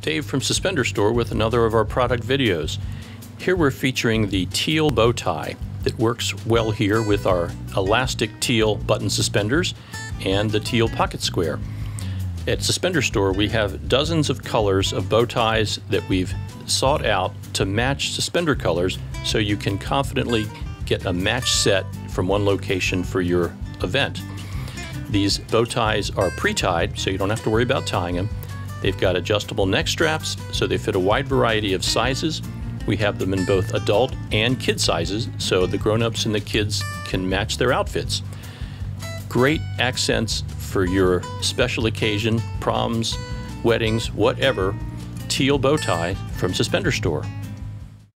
Dave from Suspender Store with another of our product videos. Here we're featuring the teal bow tie that works well here with our elastic teal button suspenders and the teal pocket square. At Suspender Store, we have dozens of colors of bow ties that we've sought out to match suspender colors so you can confidently get a match set from one location for your event. These bow ties are pre-tied, so you don't have to worry about tying them. They've got adjustable neck straps, so they fit a wide variety of sizes. We have them in both adult and kid sizes, so the grown-ups and the kids can match their outfits. Great accents for your special occasion, proms, weddings, whatever. Teal bow tie from Suspender Store.